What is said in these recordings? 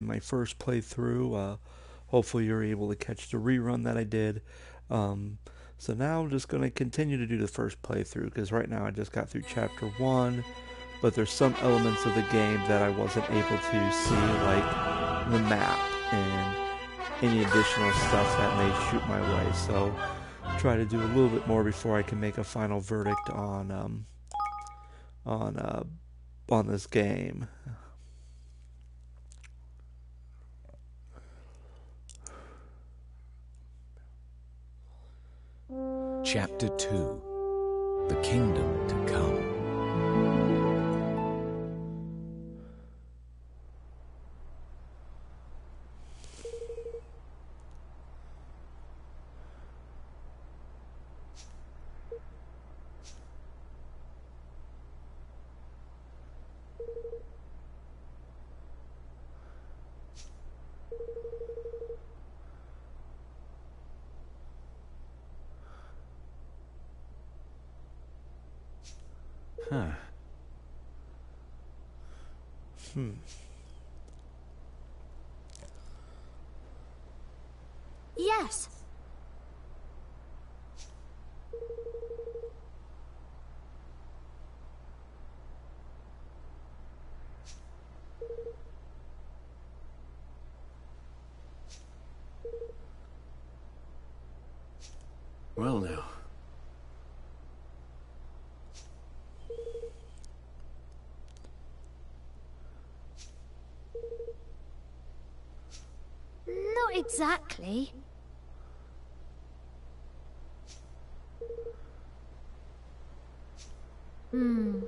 my first playthrough. Uh, hopefully, you're able to catch the rerun that I did. Um, so now I'm just going to continue to do the first playthrough because right now I just got through chapter one, but there's some elements of the game that I wasn't able to see, like the map and any additional stuff that may shoot my way. So try to do a little bit more before I can make a final verdict on um, on uh, on this game. Chapter 2 The Kingdom to Come. Huh. Hmm. Yes. Well now. Not exactly. Hmm.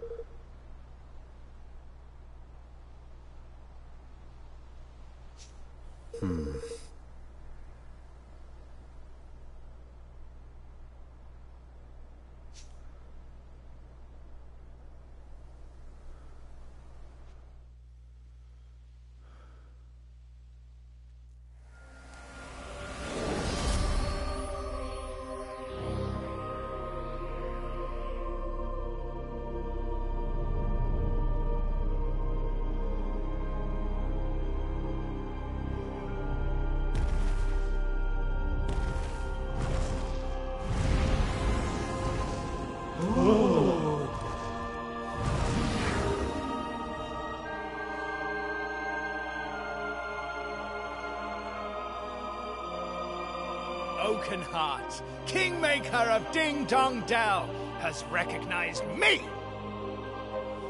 Oakenheart, Kingmaker of Ding Dong Dell, has recognized me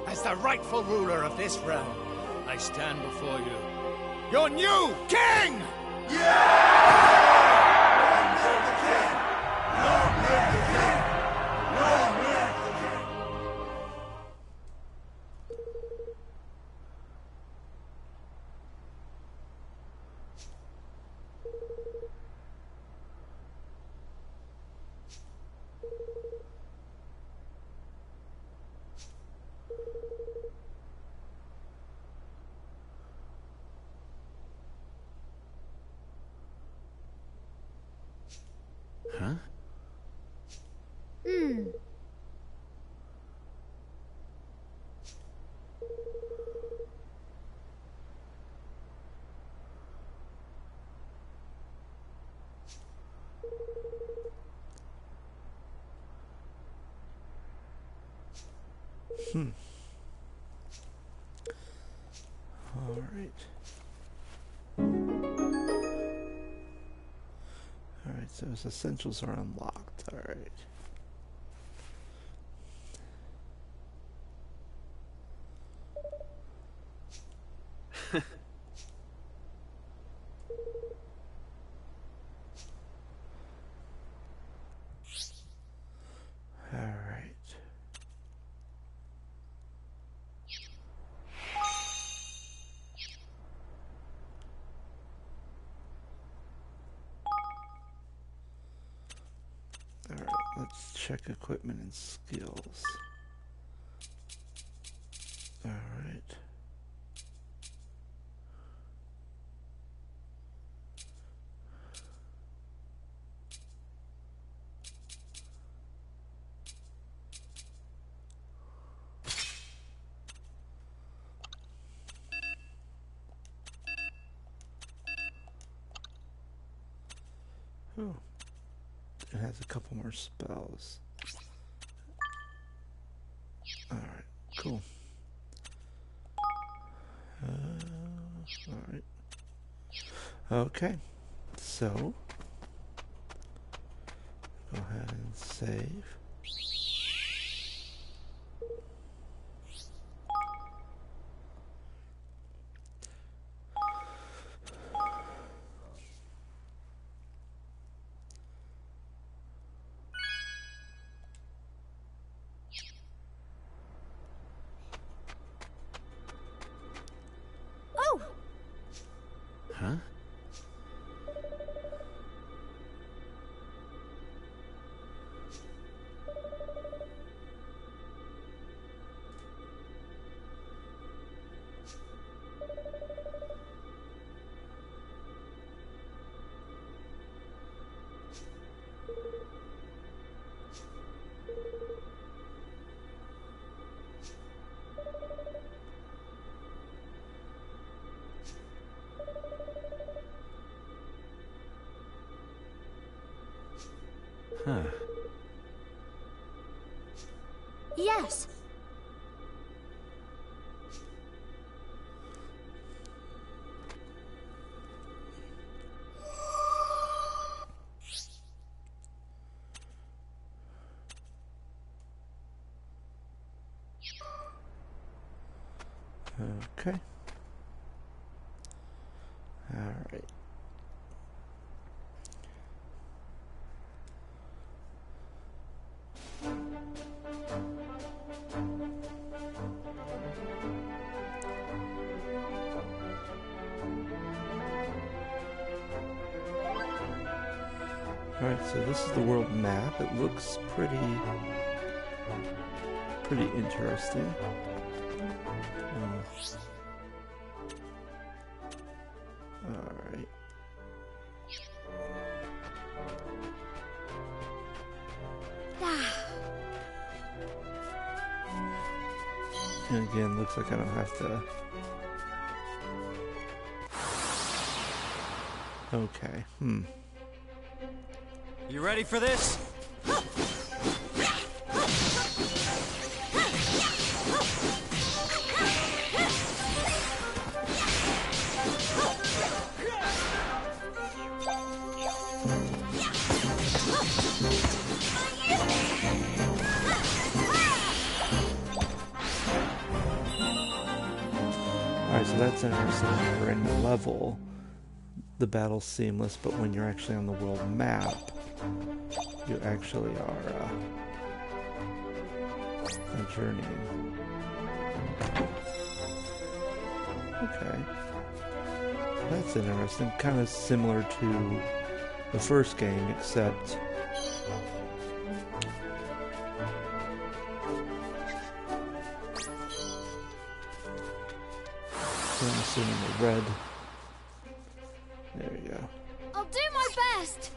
as the rightful ruler of this realm. I stand before you, your new king! Huh? Hmm. Hmm. His essentials are unlocked. All Oh. It has a couple more spells. Alright, cool. Uh, Alright. Okay. So, go ahead and save. Alright. Alright, so this is the world map. It looks pretty pretty interesting. Looks like I don't have to. Okay. Hmm. You ready for this? The battle's seamless, but when you're actually on the world map, you actually are uh, journeying. Okay. That's interesting. Kind of similar to the first game, except. I'm assuming the red. There you go. I'll do my best.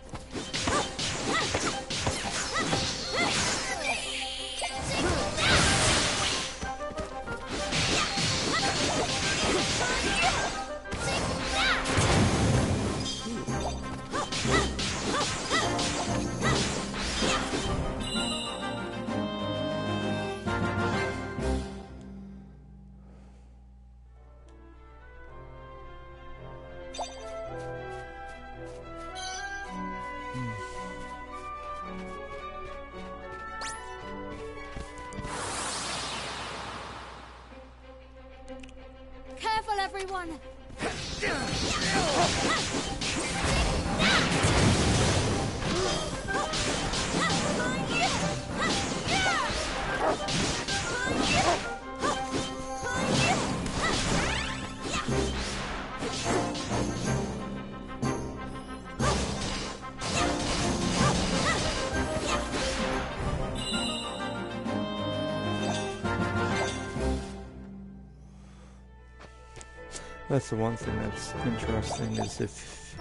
That's the one thing that's interesting is if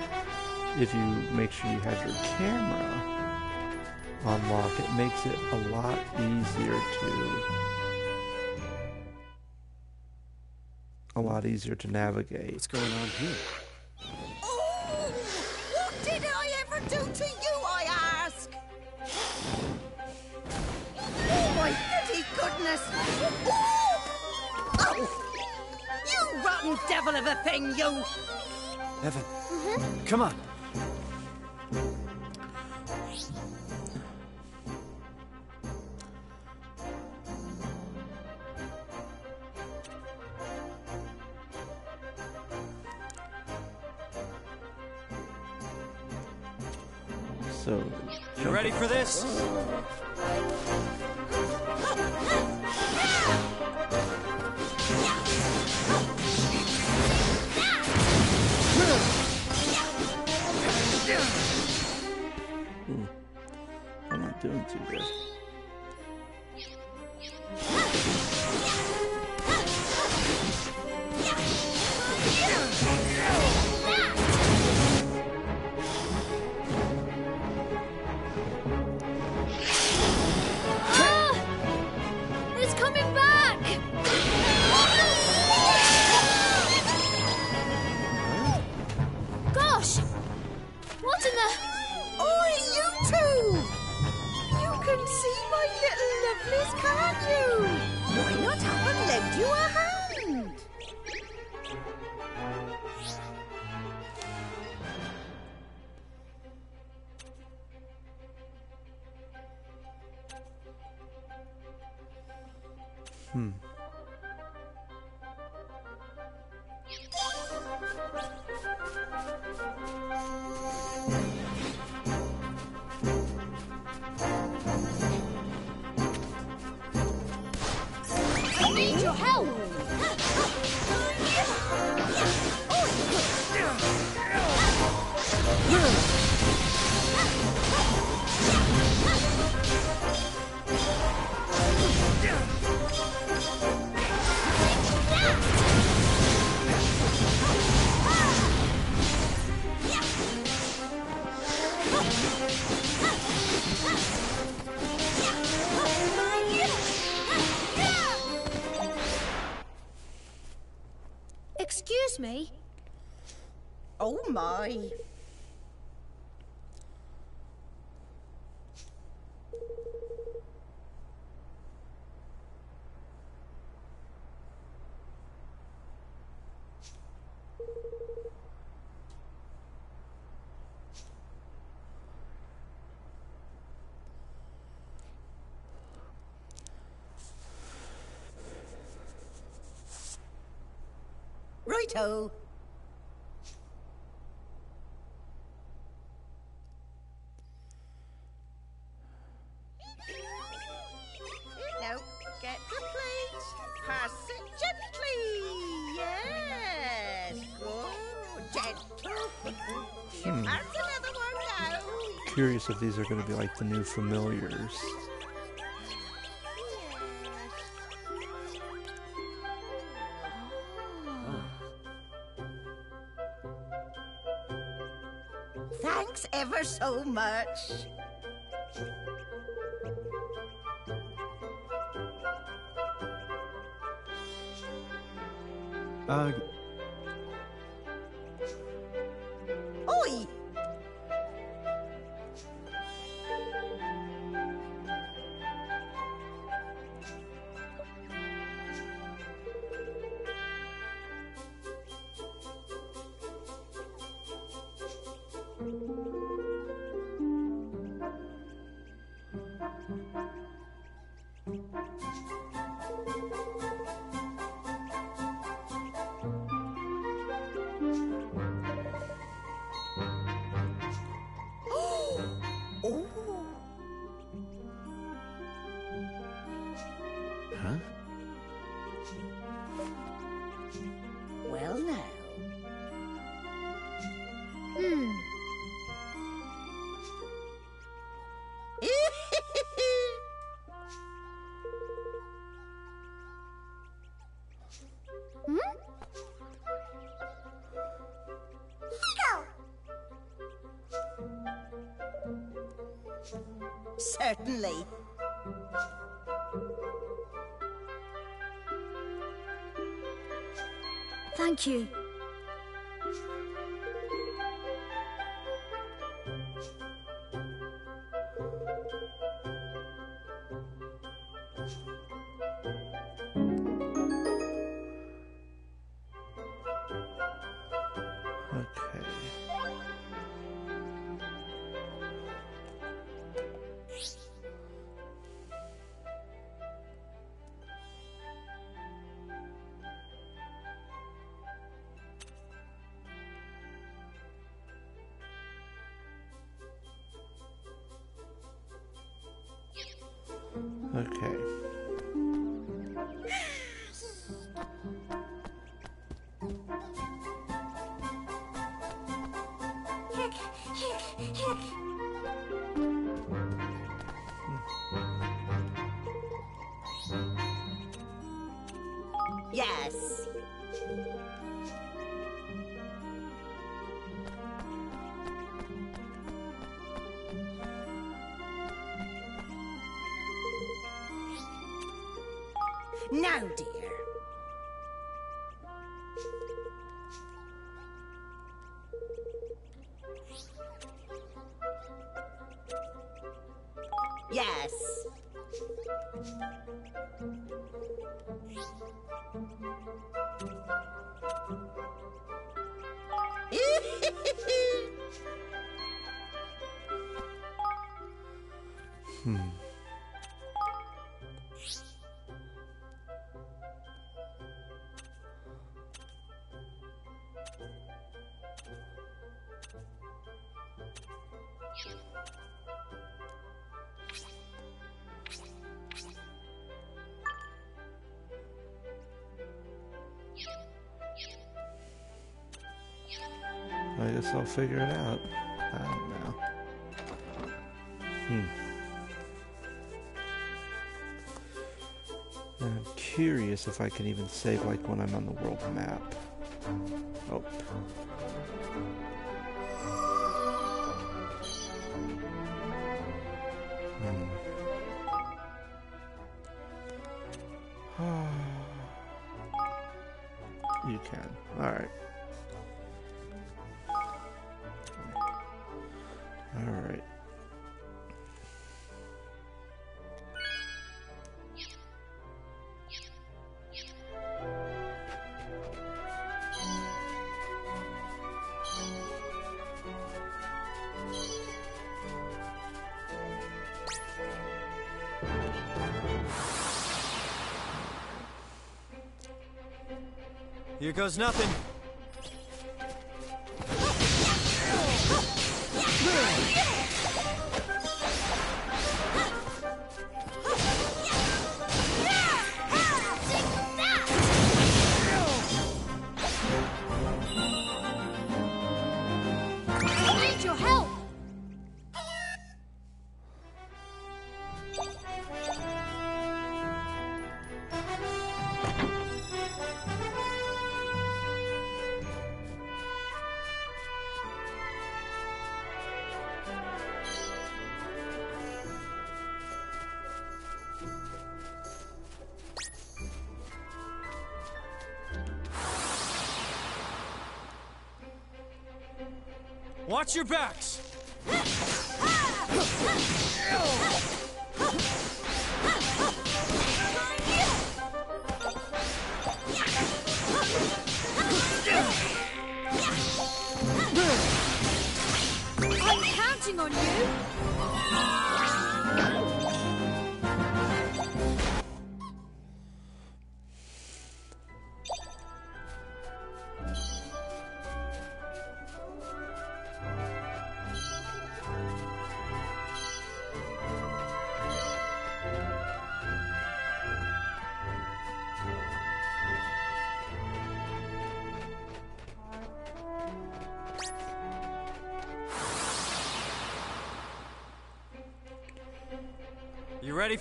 if you make sure you have your camera unlock, it makes it a lot easier to a lot easier to navigate. What's going on here? Oh, what did I ever do to you, I ask? Oh my goodness! devil of a thing, you! Evan, mm -hmm. come on. Get the plate. Pass it gently. Yes. Good. Gentle. Hmm. Another one now. Curious if these are going to be like the new familiars. Thanks ever so much. Uh, 九。Now, dear. I guess I'll figure it out. I don't know. Hmm. I'm curious if I can even save like when I'm on the world map. Goes nothing. Watch your backs. I'm counting on you.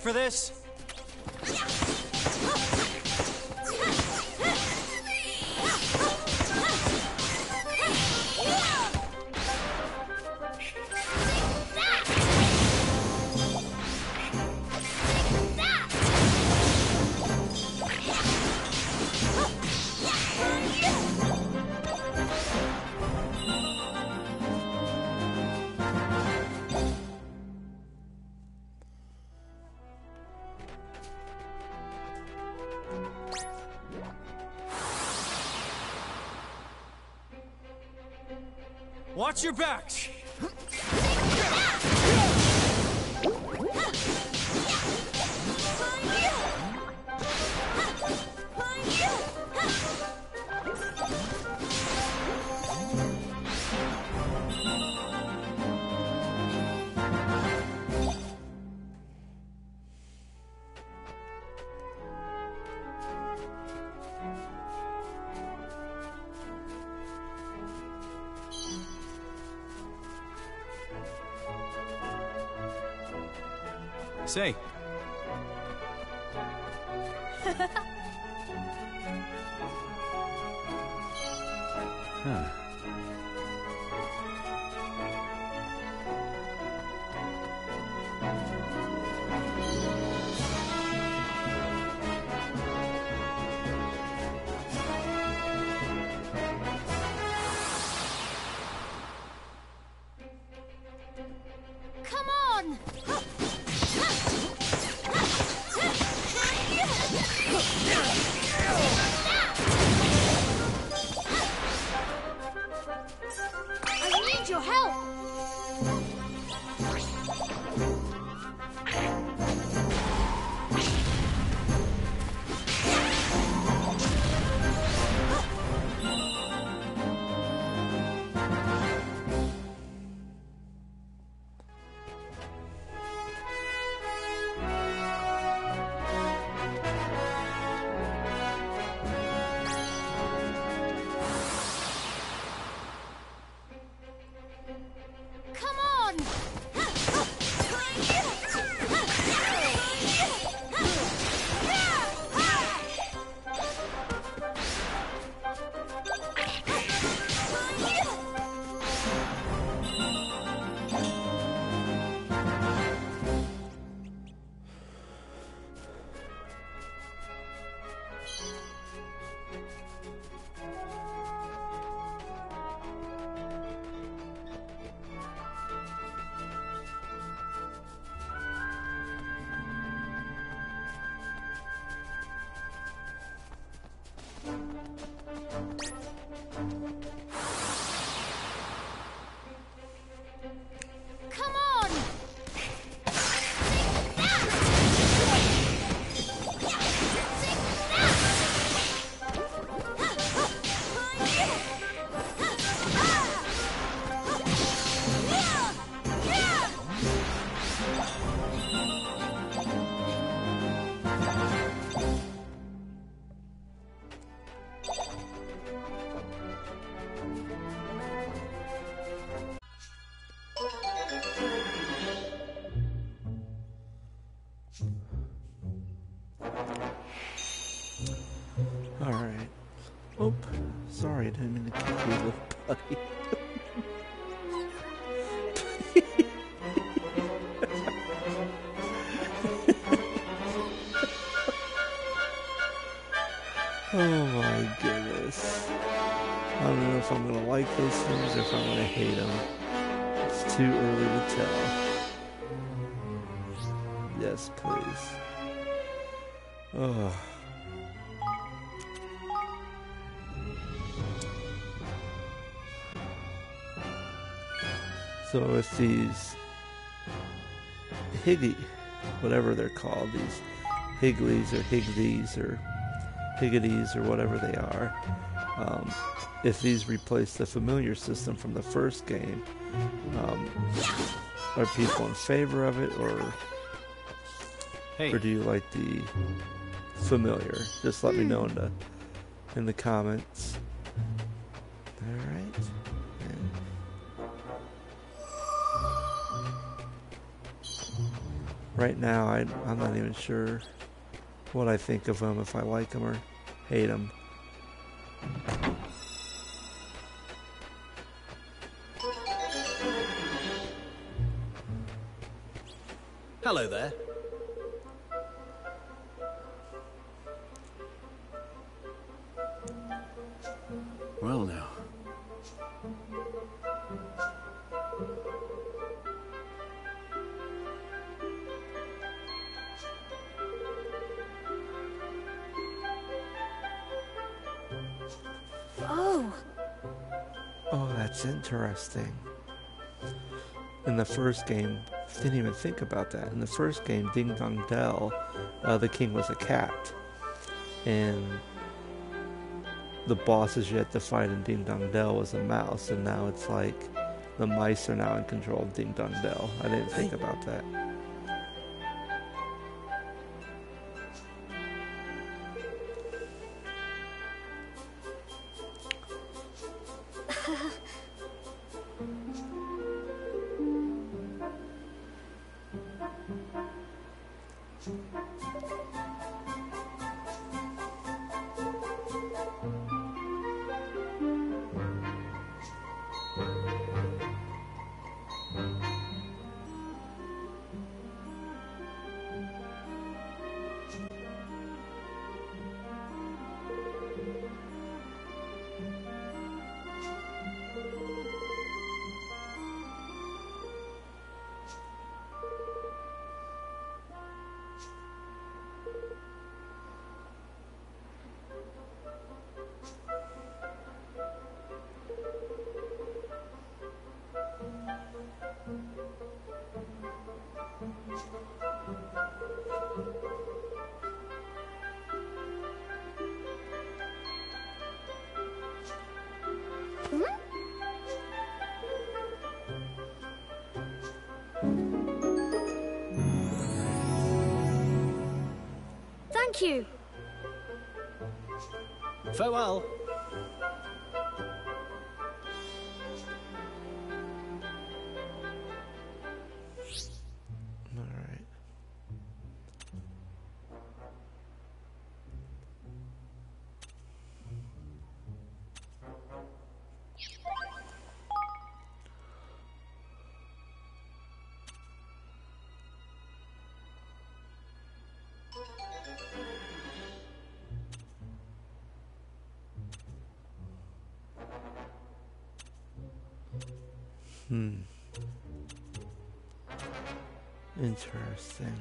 For this? Watch your backs! Say. Oh my goodness. I don't know if I'm gonna like those things or if I'm gonna hate them. It's too early to tell. Yes, please. Oh. So if these Higgy, whatever they're called, these Higglies or Higleys or Higgities or whatever they are, um, if these replace the familiar system from the first game, um, are people in favor of it or Hey, or do you like the familiar? Just let me know in the in the comments. All right. And- Right now, I, I'm not even sure what I think of them, if I like them or hate them. Interesting. In the first game, didn't even think about that. In the first game, Ding Dong Dell, uh, the king was a cat, and the bosses you had to fight in Ding Dong Dell was a mouse, and now it's like the mice are now in control of Ding Dong Dell. I didn't think about that. Hmm. Interesting.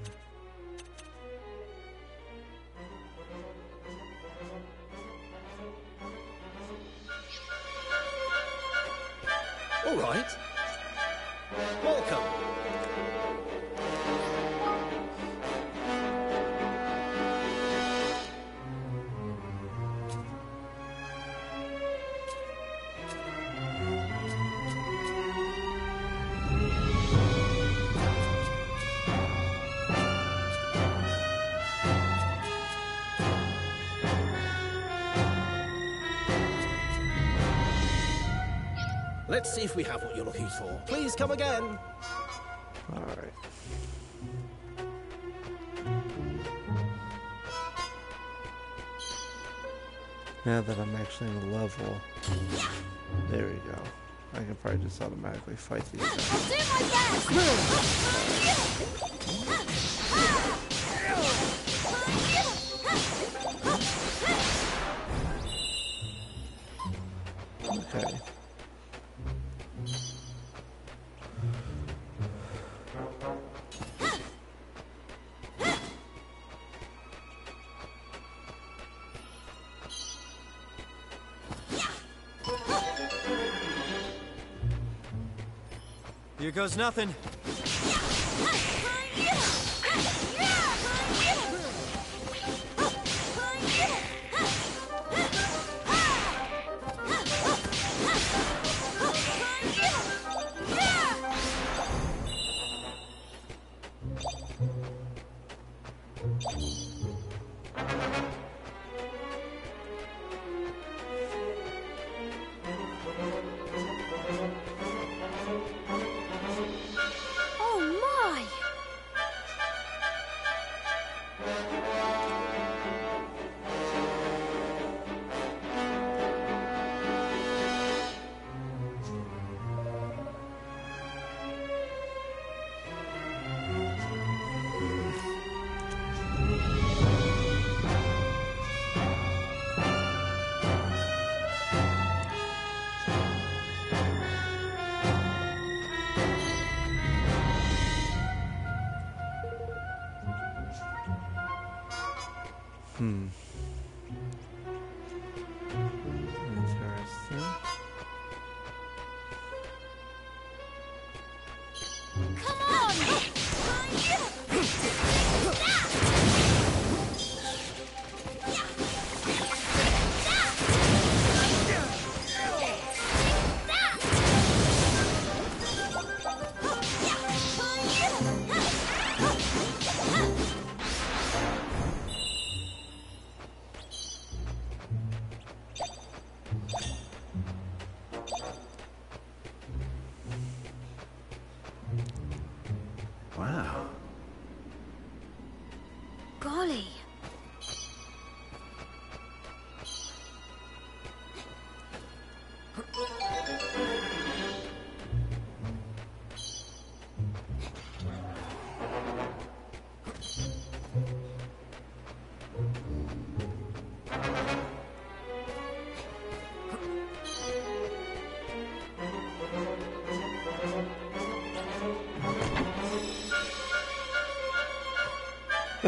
If we have what you're looking for. Please come again. All right. Now that I'm actually in a level, there we go. I can probably just automatically fight these guys. I'll do my Okay. Here goes nothing.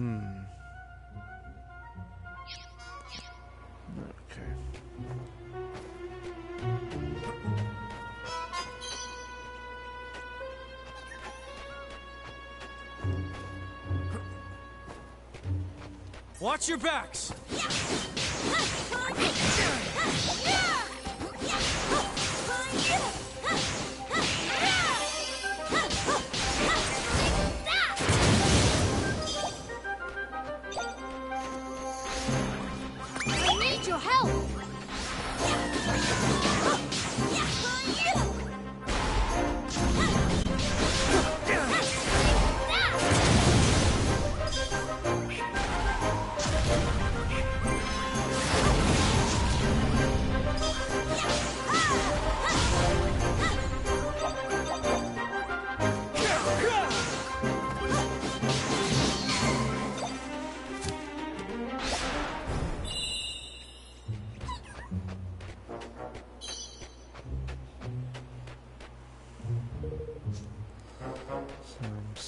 Hmm. Okay. Watch your backs!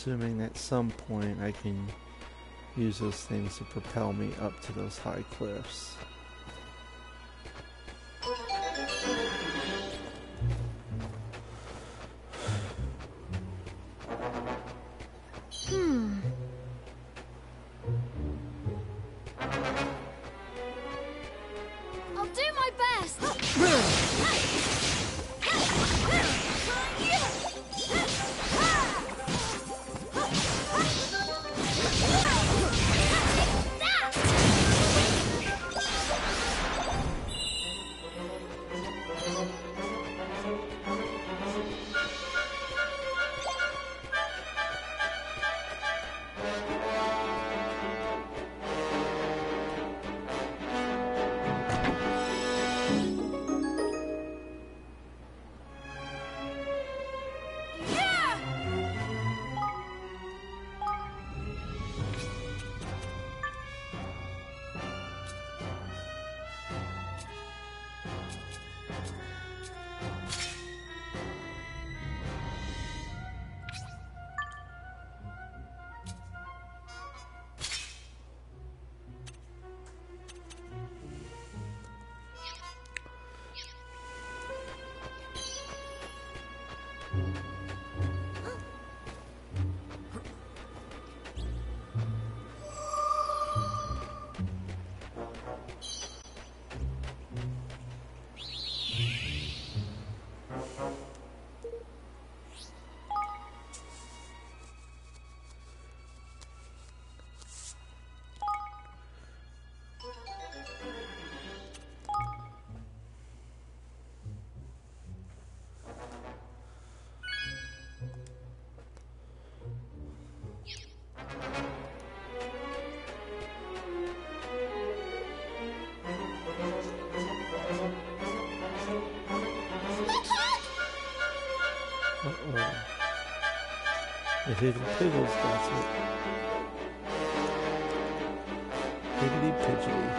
Assuming at some point I can use those things to propel me up to those high cliffs. Hidden piggles got it. Higgity pidgety.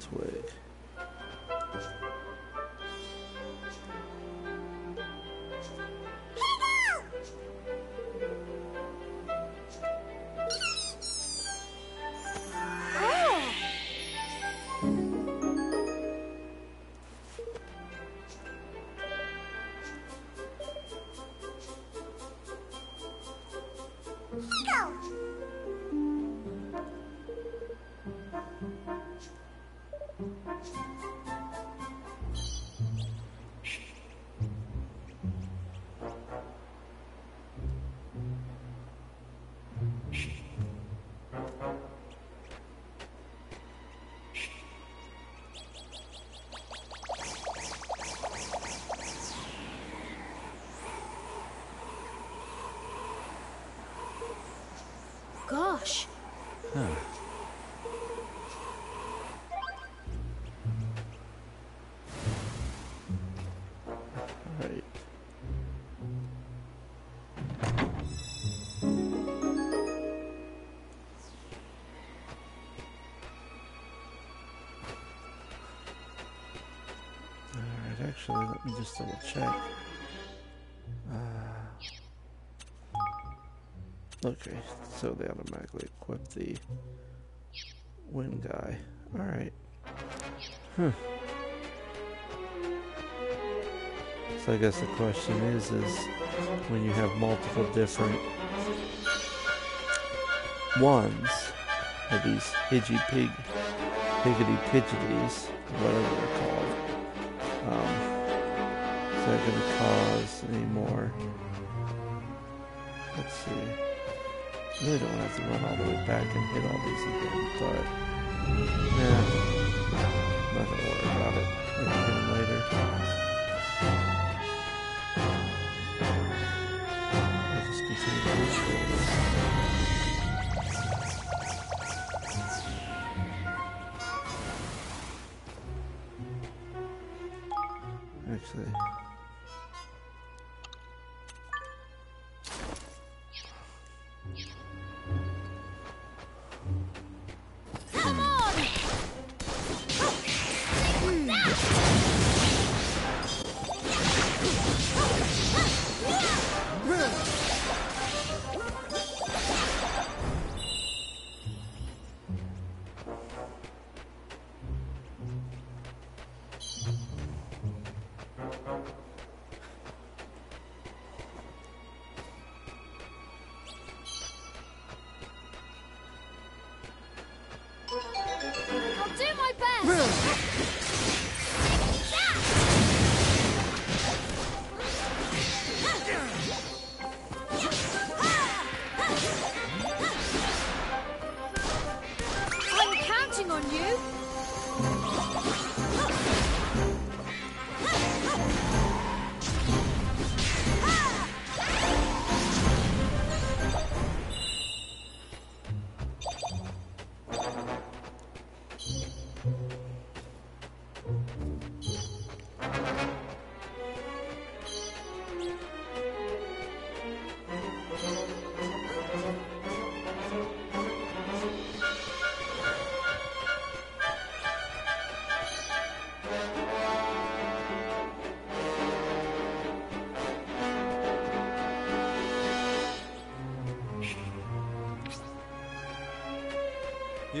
Twig. Huh. Right. Actually, let me just double check. Okay, so they automatically equip the wind guy. Alright. Huh. So I guess the question is, is when you have multiple different ones of these hidgy pig, higgity pidgeties, whatever they're called. Um, is that going to cause any more? Let's see. I really don't want to have to run all the way back and hit all these again, but yeah, I'm not gonna worry about it. I can hit them later. I'll just continue to reach for this. Actually.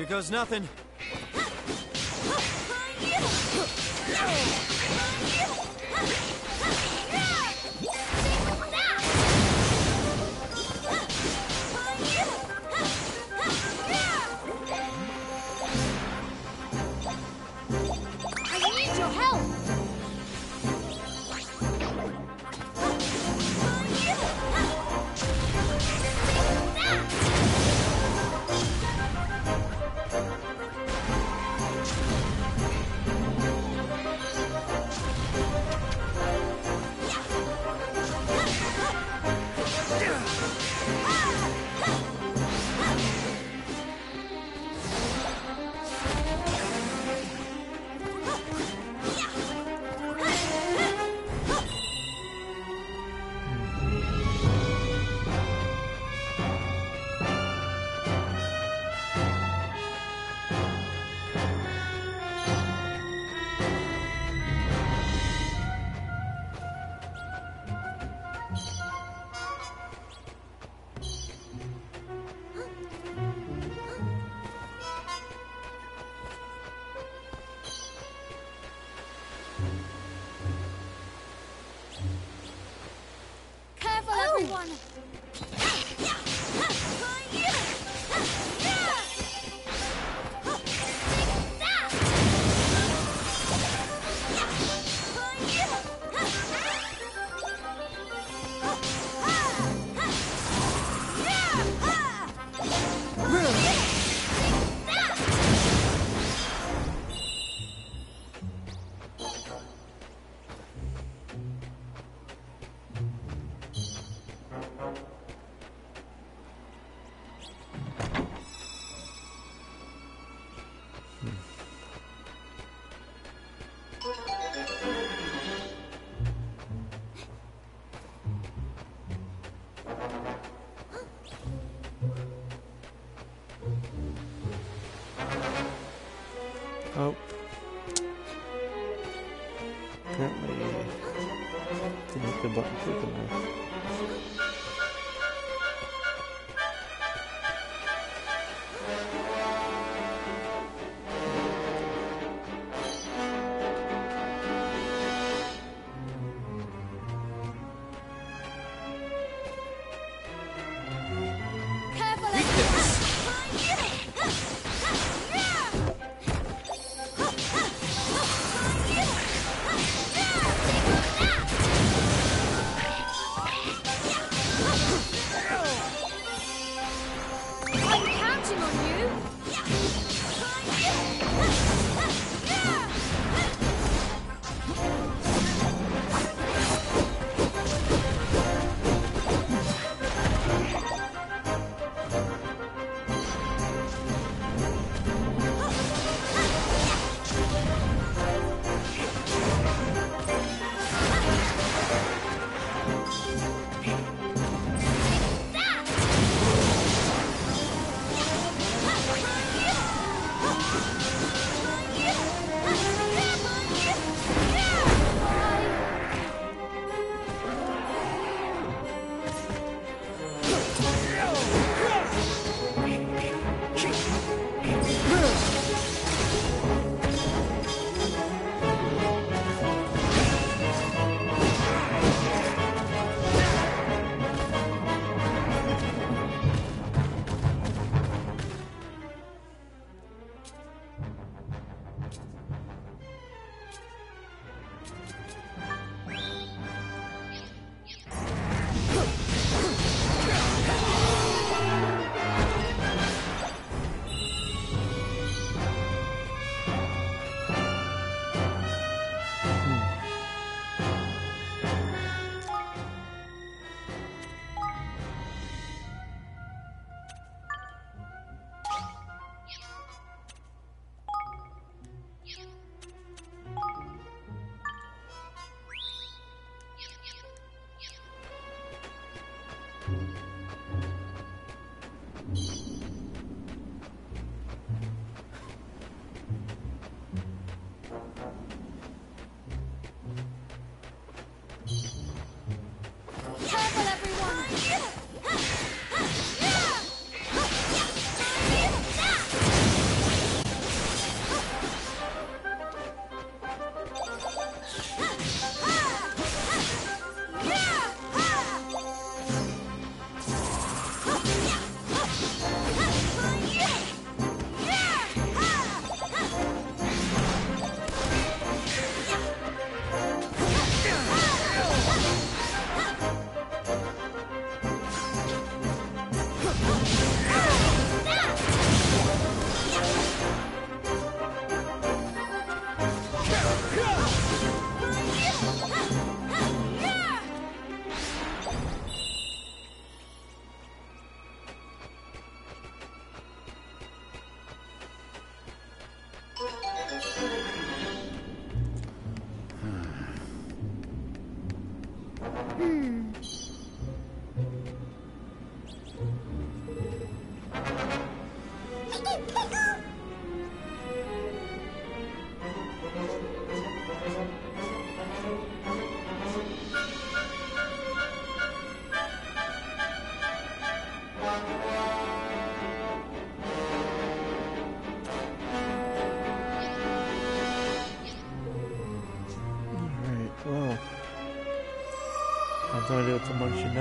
Goes nothing.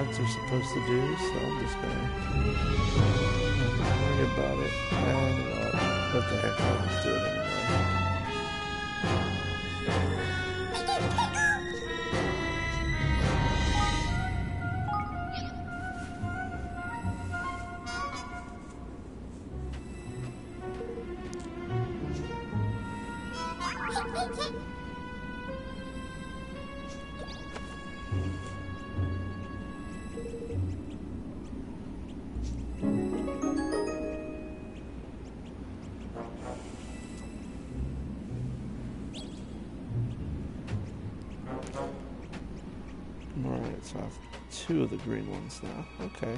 Nuts are supposed to do, so I'm just gonna worry about it. And well, what the heck, I'll just do it anyway. Green ones now. Okay.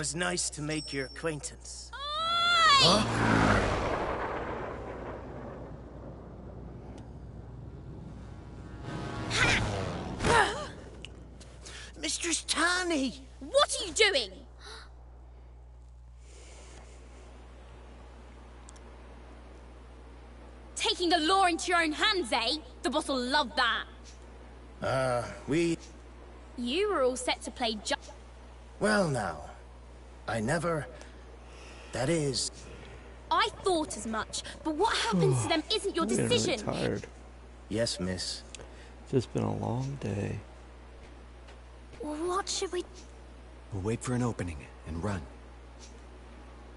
Twas nice to make your acquaintance. Mistress Tani! What are you doing? Taking the law into your own hands, eh? The boss will love that. Uh, we. You were all set to play ju- Well, now. I never. That is. I thought as much, but what happens to them isn't your decision. I'm really decision. tired. Yes, miss. It's just been a long day. What should we... We'll wait for an opening and run.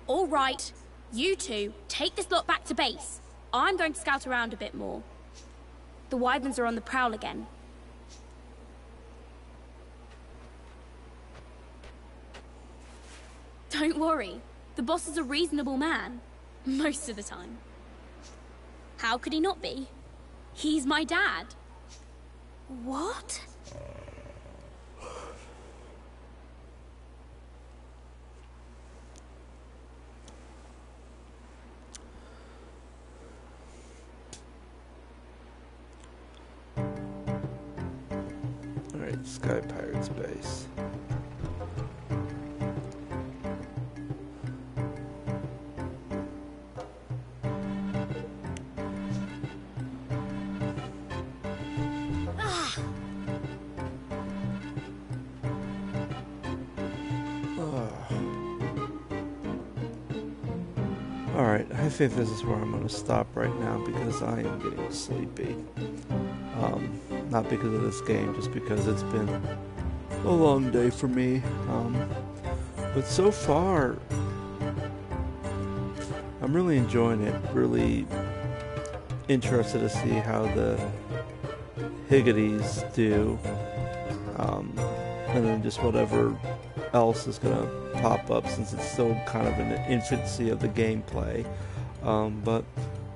All right, you two, take this lot back to base. I'm going to scout around a bit more. The Wyverns are on the prowl again. Don't worry, the boss is a reasonable man. Most of the time. How could he not be? He's my dad. What? Think this is where I'm going to stop right now because I am getting sleepy. Um, not because of this game, just because it's been a long day for me. Um, but so far, I'm really enjoying it. Really interested to see how the Higgities do. Um, and then just whatever else is going to pop up since it's still kind of in the infancy of the gameplay. Um, but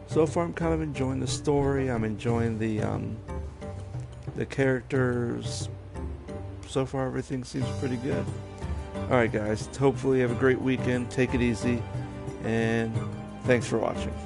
so far, I'm kind of enjoying the story. I'm enjoying the um, the characters. So far, everything seems pretty good. All right, guys. Hopefully, you have a great weekend. Take it easy, and thanks for watching.